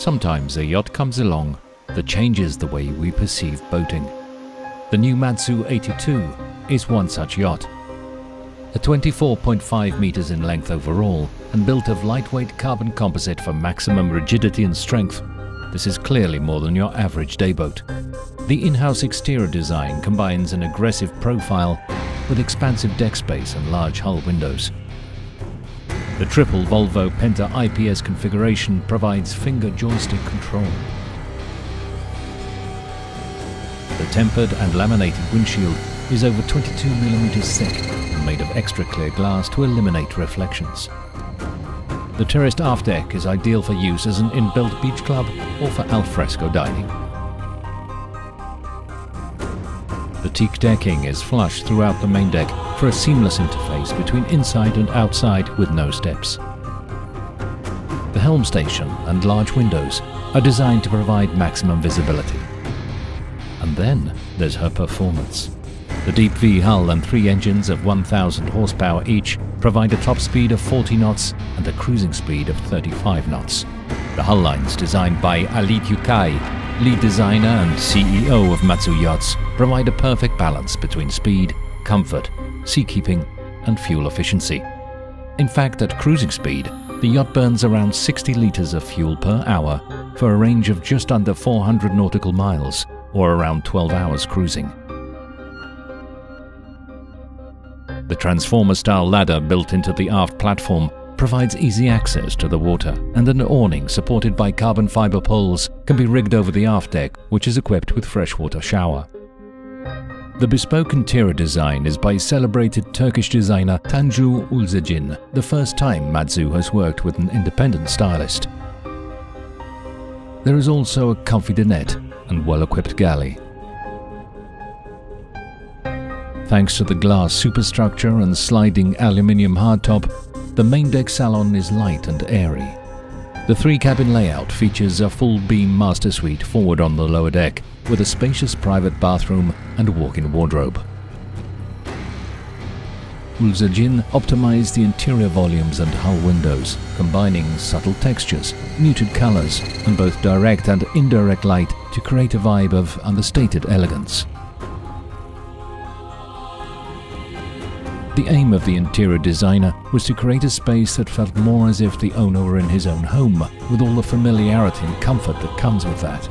Sometimes a yacht comes along that changes the way we perceive boating. The new Mazu 82 is one such yacht. At 24.5 meters in length overall and built of lightweight carbon composite for maximum rigidity and strength, this is clearly more than your average dayboat. The in-house exterior design combines an aggressive profile with expansive deck space and large hull windows. The triple Volvo Penta IPS configuration provides finger joystick control. The tempered and laminated windshield is over 22mm thick and made of extra clear glass to eliminate reflections. The terraced aft deck is ideal for use as an inbuilt beach club or for alfresco dining. The teak decking is flush throughout the main deck for a seamless interface between inside and outside with no steps. The helm station and large windows are designed to provide maximum visibility. And then there's her performance. The Deep V hull and three engines of 1000 horsepower each provide a top speed of 40 knots and a cruising speed of 35 knots. The hull lines designed by Ali Yukai, lead designer and CEO of Mazu Yachts, provide a perfect balance between speed, comfort, seakeeping and fuel efficiency. In fact, at cruising speed, the yacht burns around 60 litres of fuel per hour for a range of just under 400 nautical miles or around 12 hours cruising. The transformer-style ladder built into the aft platform provides easy access to the water, and an awning supported by carbon fiber poles can be rigged over the aft deck, which is equipped with freshwater shower. The bespoke interior design is by celebrated Turkish designer Tanju Özelin, the first time Mazu has worked with an independent stylist. There is also a comfy dinette and well-equipped galley. Thanks to the glass superstructure and sliding aluminium hardtop, the main deck salon is light and airy. The three-cabin layout features a full-beam master suite forward on the lower deck, with a spacious private bathroom and walk-in wardrobe. Özelin optimized the interior volumes and hull windows, combining subtle textures, muted colors, and both direct and indirect light to create a vibe of understated elegance. The aim of the interior designer was to create a space that felt more as if the owner were in his own home, with all the familiarity and comfort that comes with that.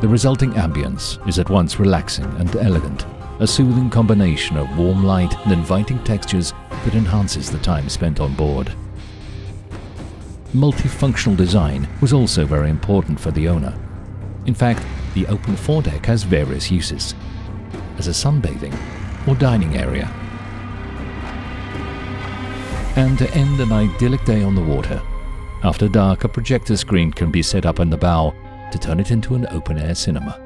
The resulting ambience is at once relaxing and elegant, a soothing combination of warm light and inviting textures that enhances the time spent on board. Multifunctional design was also very important for the owner. In fact, the open foredeck has various uses, as a sunbathing or dining area. And to end an idyllic day on the water, after dark a projector screen can be set up in the bow to turn it into an open-air cinema.